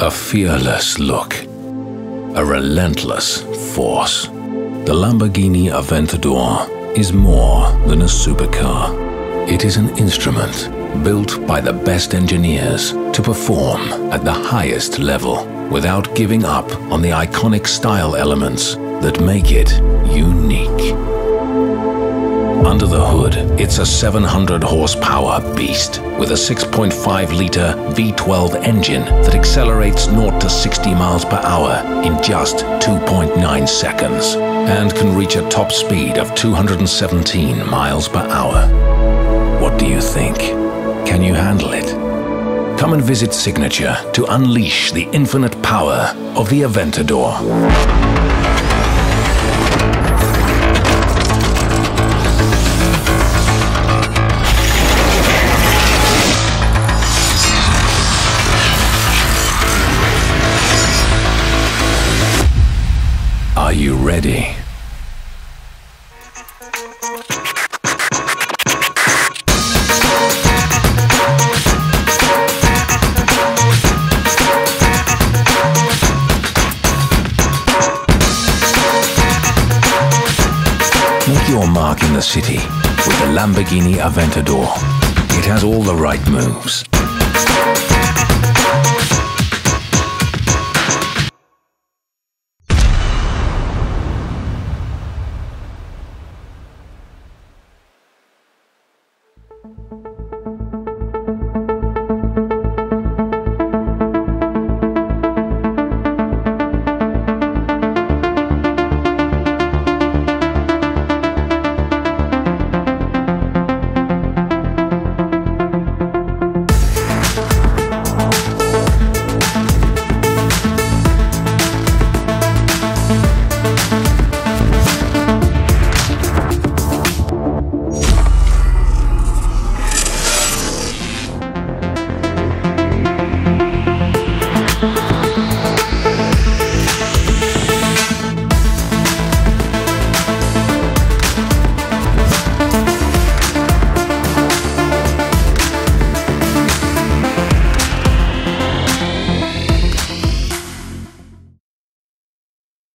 A fearless look. A relentless force. The Lamborghini Aventador is more than a supercar. It is an instrument built by the best engineers to perform at the highest level without giving up on the iconic style elements that make it unique. Under the hood, it's a 700 horsepower beast with a 6.5 litre V12 engine that accelerates 0 to 60 miles per hour in just 2.9 seconds and can reach a top speed of 217 miles per hour. What do you think? Can you handle it? Come and visit Signature to unleash the infinite power of the Aventador. Are you ready? Make your mark in the city with the Lamborghini Aventador. It has all the right moves